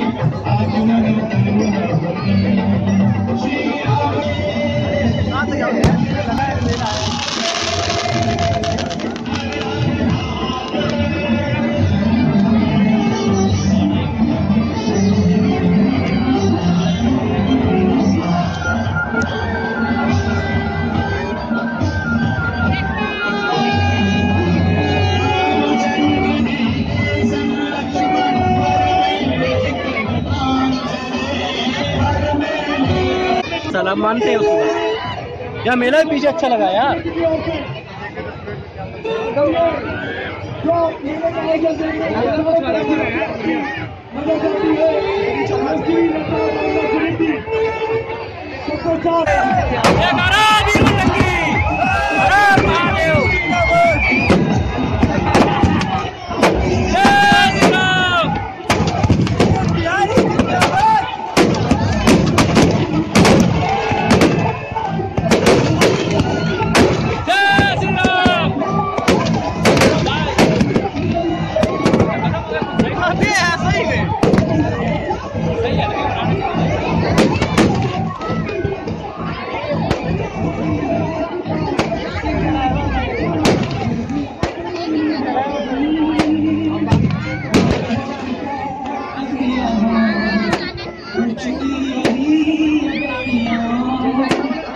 Thank you. साला मानते हैं उसको यार मेला भी पीछे अच्छा लगा यार।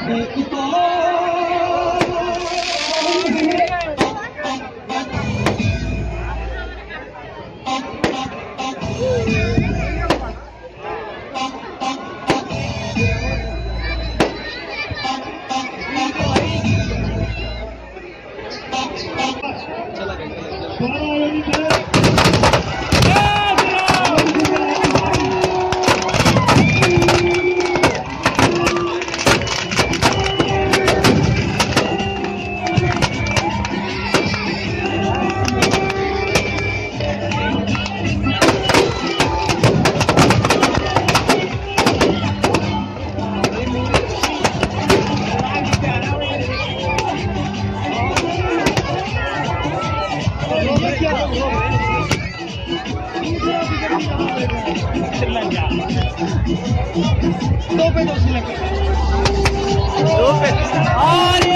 Thank you. दो पे दो श्रीलंका दो पे